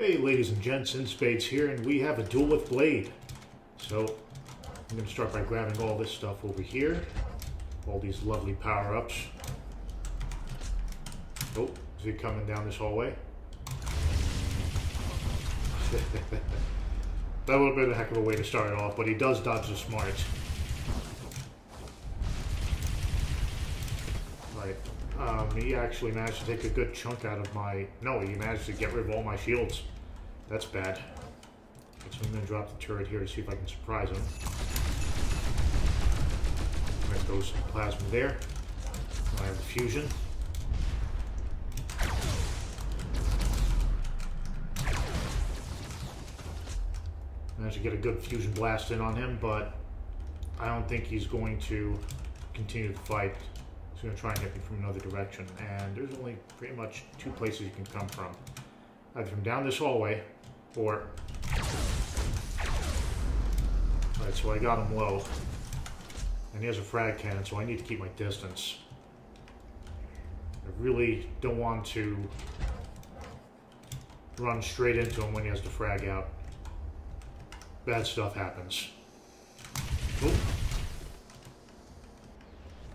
Hey, ladies and gents, InSpades here, and we have a duel with Blade. So, I'm going to start by grabbing all this stuff over here. All these lovely power-ups. Oh, is he coming down this hallway? that would have been a heck of a way to start it off, but he does dodge the smarts. Um, he actually managed to take a good chunk out of my... No, he managed to get rid of all my shields. That's bad. So I'm going to drop the turret here to see if I can surprise him. There goes plasma there. I have the fusion. Managed to get a good fusion blast in on him, but I don't think he's going to continue the fight. He's going to try and hit me from another direction. And there's only pretty much two places you can come from. Either from down this hallway, or... Alright, so I got him low. And he has a frag cannon, so I need to keep my distance. I really don't want to run straight into him when he has the frag out. Bad stuff happens. Oop.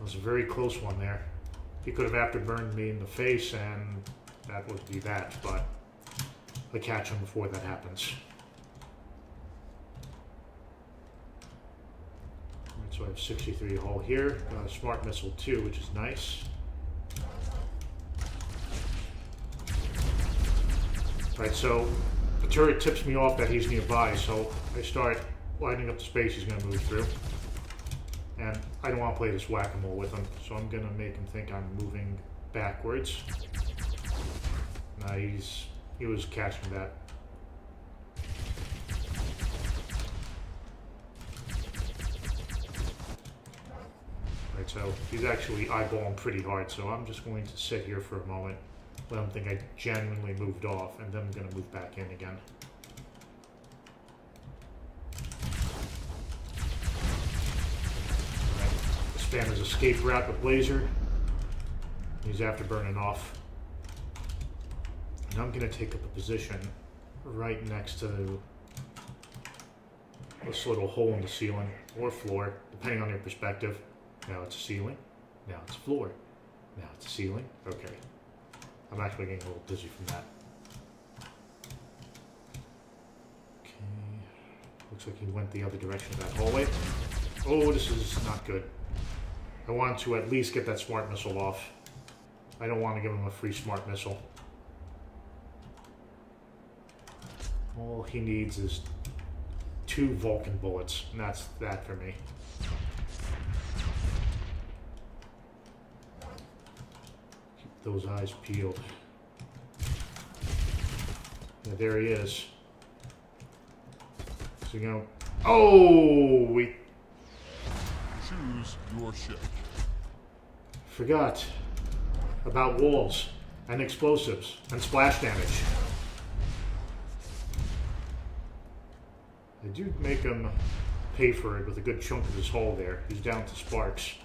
Was a very close one there. He could have afterburned me in the face, and that would be that, but I catch him before that happens. Right, so I have 63 hull here. Smart missile too, which is nice. Right, so the turret tips me off that he's nearby, so I start lighting up the space he's going to move through. And I don't want to play this whack-a-mole with him, so I'm going to make him think I'm moving backwards. Now he's he was catching that. Right, so he's actually eyeballing pretty hard, so I'm just going to sit here for a moment, let him think I genuinely moved off, and then I'm going to move back in again. His escape route with laser. He's after burning off. And I'm going to take up a position right next to this little hole in the ceiling or floor, depending on your perspective. Now it's a ceiling. Now it's a floor. Now it's a ceiling. Okay. I'm actually getting a little dizzy from that. Okay. Looks like he went the other direction of that hallway. Oh, this is not good. I want to at least get that smart missile off. I don't want to give him a free smart missile. All he needs is two Vulcan bullets, and that's that for me. Keep those eyes peeled. Yeah, there he is. So you know, oh, we your ship. Forgot about walls and explosives and splash damage. I do make him pay for it with a good chunk of his hull there. He's down to sparks.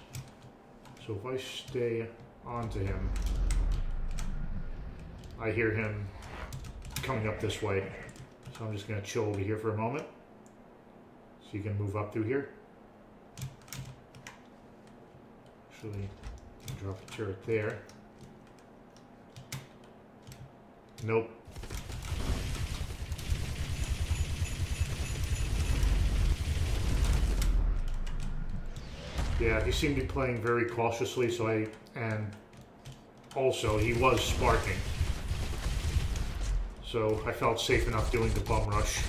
So if I stay onto him, I hear him coming up this way. So I'm just going to chill over here for a moment. So you can move up through here. Actually, drop the turret there. Nope. Yeah, he seemed to be playing very cautiously, so I... And also, he was sparking. So I felt safe enough doing the bum rush.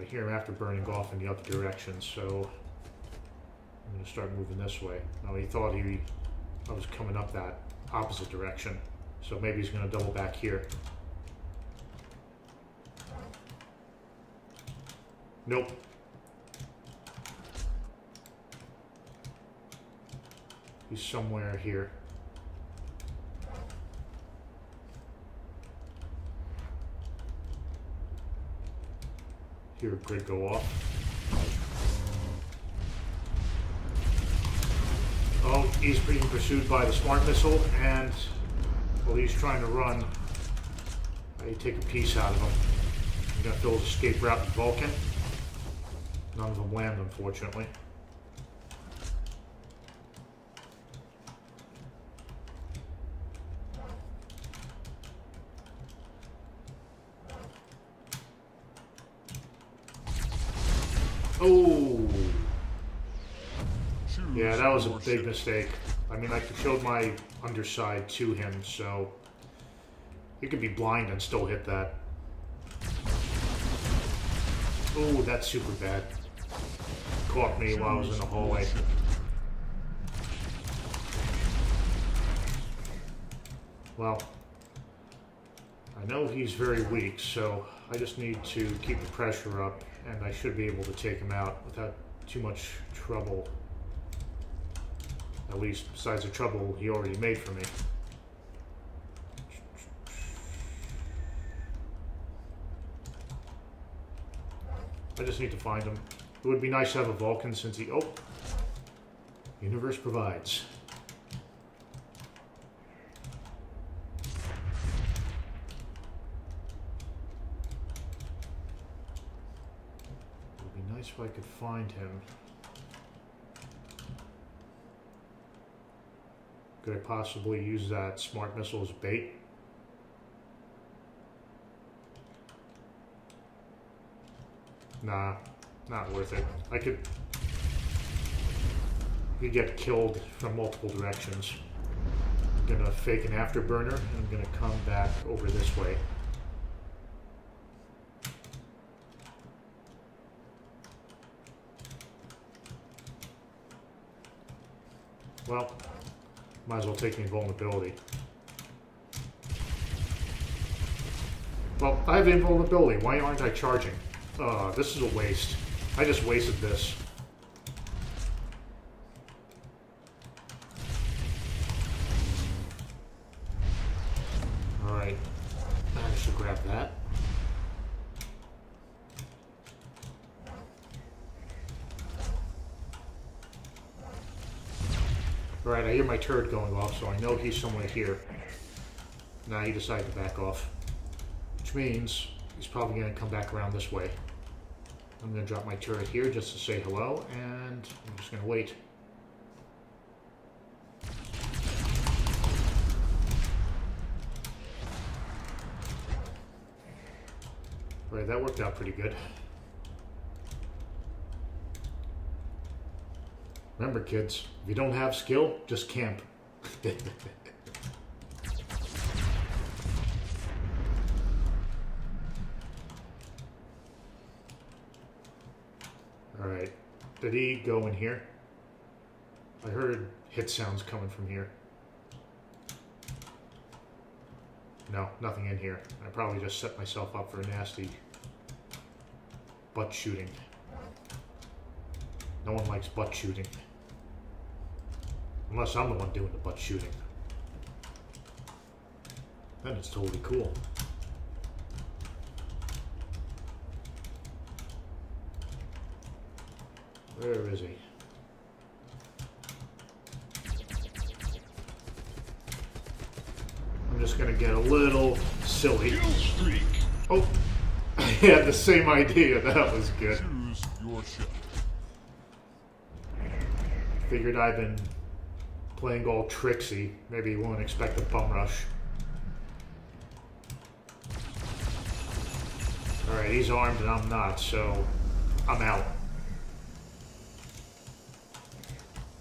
I hear him after burning off in the other direction, so I'm going to start moving this way. Now he thought he, I was coming up that opposite direction, so maybe he's going to double back here. Nope. He's somewhere here. Hear a grid go off. Oh, he's being pursued by the smart missile, and while he's trying to run, I take a piece out of him. I'm gonna fill escape route with Vulcan. None of them land, unfortunately. Oh, yeah, that was a big mistake. I mean, I showed my underside to him, so he could be blind and still hit that. Oh, that's super bad. Caught me while I was in the hallway. Well, I know he's very weak, so I just need to keep the pressure up, and I should be able to take him out without too much trouble. At least besides the trouble he already made for me. I just need to find him. It would be nice to have a Vulcan since he... Oh! Universe provides. If I could find him. Could I possibly use that smart missile as bait? Nah, not worth it. I could... You get killed from multiple directions. I'm gonna fake an afterburner, and I'm gonna come back over this way. Well, might as well take the invulnerability. Well, I have invulnerability. Why aren't I charging? Uh, this is a waste. I just wasted this. Alright. I should grab that. Alright, I hear my turret going off, so I know he's somewhere here. Now he decided to back off. Which means he's probably going to come back around this way. I'm going to drop my turret here just to say hello, and I'm just going to wait. Right, that worked out pretty good. Remember, kids, if you don't have skill, just camp. Alright. Did he go in here? I heard hit sounds coming from here. No, nothing in here. I probably just set myself up for a nasty butt shooting. No one likes butt shooting. Unless I'm the one doing the butt shooting. Then it's totally cool. Where is he? I'm just gonna get a little silly. Oh, I had the same idea. That was good. Choose your ship. Figured I've been playing all tricksy. Maybe you won't expect a bum rush. Alright, he's armed and I'm not, so I'm out.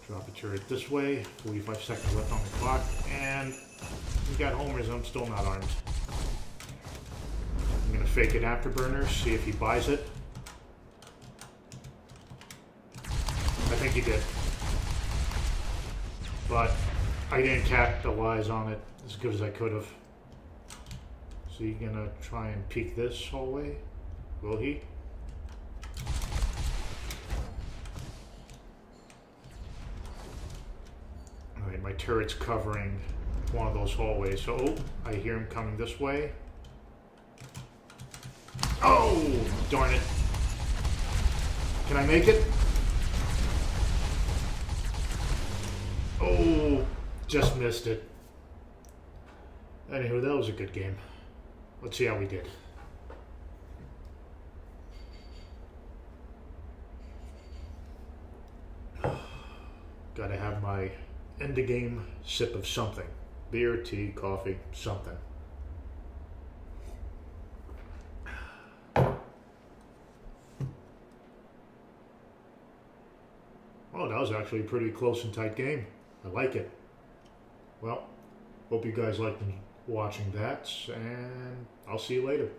Drop a turret this way. 45 seconds left on the clock. And we got homers, I'm still not armed. I'm gonna fake it afterburner, see if he buys it. I think he did. But I didn't capitalize on it as good as I could have. So you gonna try and peek this hallway? Will he? Alright, my turret's covering one of those hallways. So, oh, I hear him coming this way. Oh, darn it. Can I make it? Just missed it. Anywho, that was a good game. Let's see how we did. Gotta have my end of game sip of something beer, tea, coffee, something. Oh, that was actually a pretty close and tight game. I like it. Well, hope you guys liked watching that, and I'll see you later.